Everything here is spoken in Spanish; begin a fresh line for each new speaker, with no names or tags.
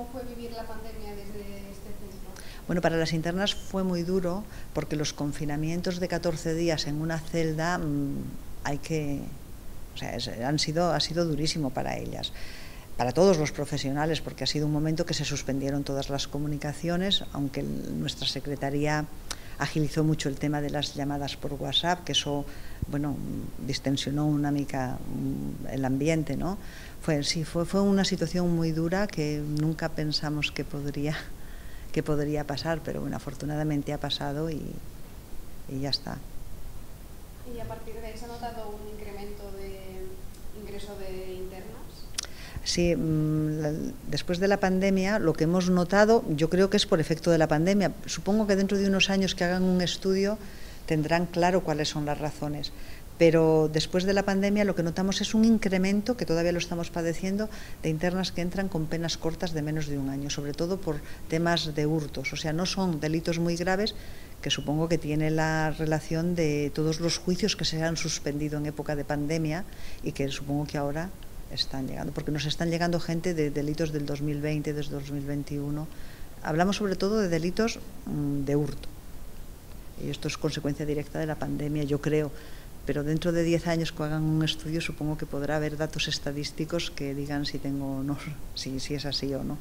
cómo fue vivir la pandemia desde este centro?
Bueno, para las internas fue muy duro porque los confinamientos de 14 días en una celda mmm, hay que... O sea, han sido, ha sido durísimo para ellas para todos los profesionales, porque ha sido un momento que se suspendieron todas las comunicaciones, aunque nuestra secretaría agilizó mucho el tema de las llamadas por WhatsApp, que eso, bueno, distensionó una mica mm, el ambiente, ¿no? Fue, sí, fue, fue una situación muy dura que nunca pensamos que podría, que podría pasar, pero bueno, afortunadamente ha pasado y, y ya está.
¿Y a partir de ahí se ha notado un incremento de ingreso de internas?
Sí, mm, después de la pandemia, lo que hemos notado, yo creo que es por efecto de la pandemia. Supongo que dentro de unos años que hagan un estudio tendrán claro cuáles son las razones. Pero después de la pandemia lo que notamos es un incremento, que todavía lo estamos padeciendo, de internas que entran con penas cortas de menos de un año, sobre todo por temas de hurtos. O sea, no son delitos muy graves, que supongo que tiene la relación de todos los juicios que se han suspendido en época de pandemia y que supongo que ahora están llegando, porque nos están llegando gente de delitos del 2020, desde 2021. Hablamos sobre todo de delitos mmm, de hurto. Y esto es consecuencia directa de la pandemia, yo creo. Pero dentro de 10 años que hagan un estudio, supongo que podrá haber datos estadísticos que digan si tengo no, si, si es así o no.